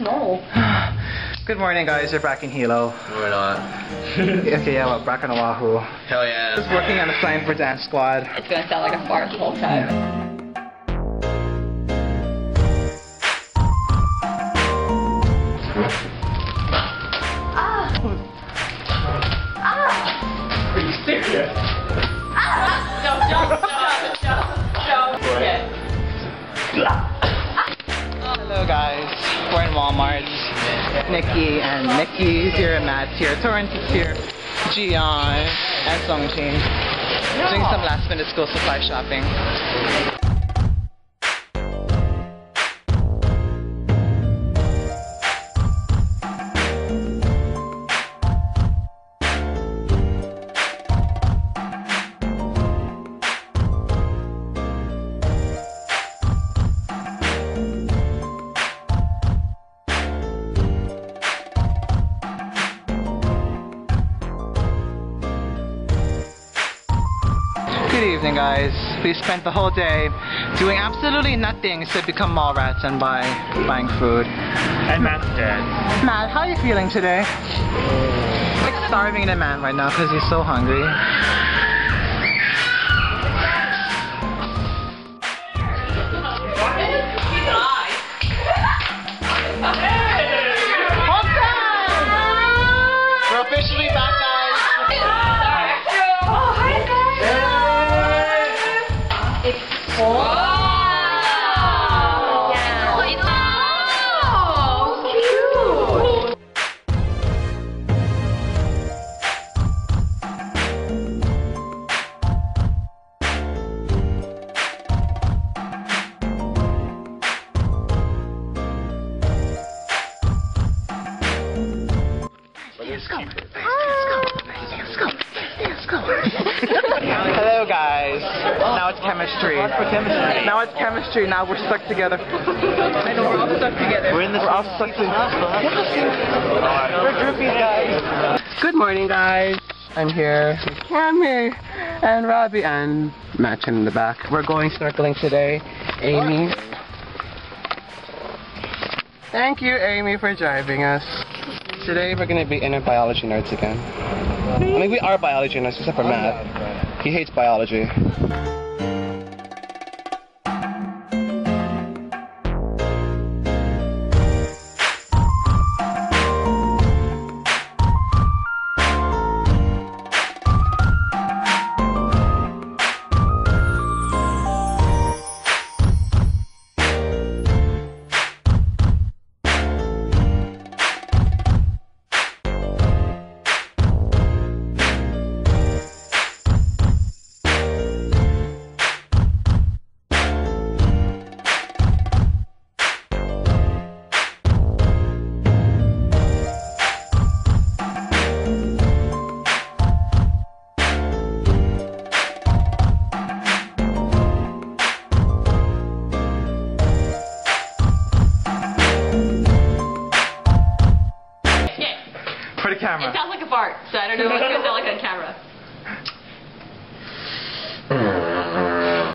No. Good morning, guys. We're back in Hilo. We're not. okay, yeah, well, back on Oahu. Hell yeah. Just working on a sign for Dance Squad. It's gonna sound like a fart the whole time. Ah. Ah. Are you serious? Jump, jump, jump, Hello, guys. We're in Walmart. Nikki and Nikki's here, Matt's here, Torrance is here, Gian, and Songjin. Doing some last minute school supply shopping. Good evening, guys. We spent the whole day doing absolutely nothing except become mall rats and buy buying food. And Matt's dead. Matt, how are you feeling today? Like starving in a man right now because he's so hungry. Hello, guys. Now it's chemistry. Now it's chemistry. Now we're stuck together. I know we're all stuck together. We're in this. We're all stuck together. We're groupies, guys. Good morning, guys. I'm here with Cammy and Robbie and Matt in the back. We're going snorkeling today. Amy. Thank you, Amy, for driving us. Today we're going to be inner biology nerds again. I mean, we are biology nerds except for Matt. He hates biology. camera. It sounds like a fart, so I don't know what it's going to sound like on camera.